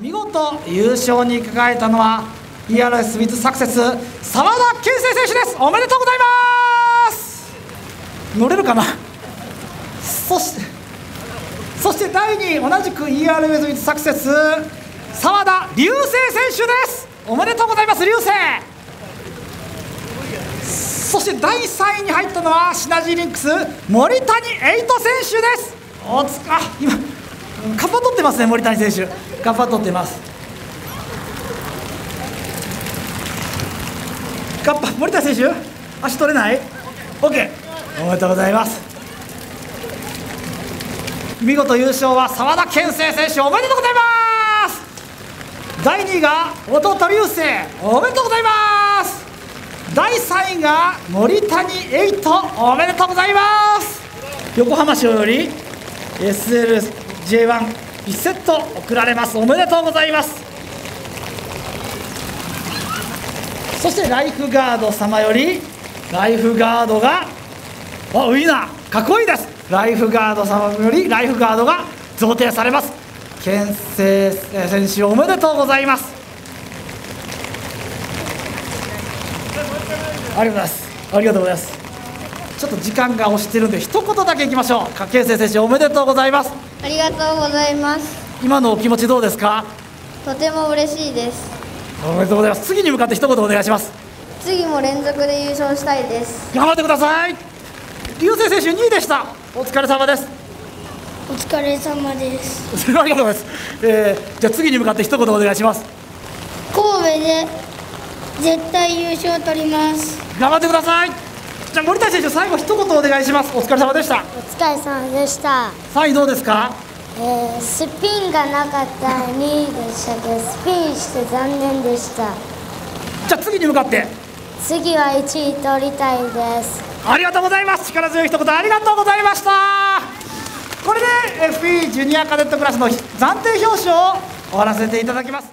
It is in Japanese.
見事優勝に輝いたのは ERS ウィズサクセス澤田圭生選手です。おめでとうございます。乗れるかな？そしてそして第2位同じく ERS ウィズサクセス澤田流星選手です。おめでとうございます流星そして第3位に入ったのはシナジーリンクス森谷エイト選手です。おつあ今カッパ取ってますね森谷選手。カッパ取ってます。カッパ森谷選手？足取れない？OK おめでとうございます。見事優勝は澤田健生選手おめでとうございます。第2位が弟流星おめでとうございます。第3位が森谷エイトおめでとうございます。横浜市より J11 セット贈られます。おめでとうございます。そしてライフガード様よりライフガードがあウィナーかっこいいです。ライフガード様よりライフガードが贈呈されます。県政選手おめでとうございます。ありがとうございます。ありがとうございます。ちょっと時間が押してるんで一言だけいきましょう。県政選手おめでとうございます。ありがとうございます。今のお気持ちどうですか？とても嬉しいです。おめでとうございます。次に向かって一言お願いします。次も連続で優勝したいです。頑張ってください。流星選手2位でした。お疲れ様です。お疲れ様です。ありがとうございます、えー、じゃあ次に向かって一言お願いします。神戸で絶対優勝取ります。頑張ってくださいじゃあ森田選手最後一言お願いします。お疲れ様でした。お疲れ様でした。3位どうですか？えー、スピンがなかった2位でしたけどスピンして残念でした。じゃあ次に向かって。次は1位取りたいです。ありがとうございます。力強い一言ありがとうございました。これで FE ジュニアカデットクラスの暫定表彰を終わらせていただきます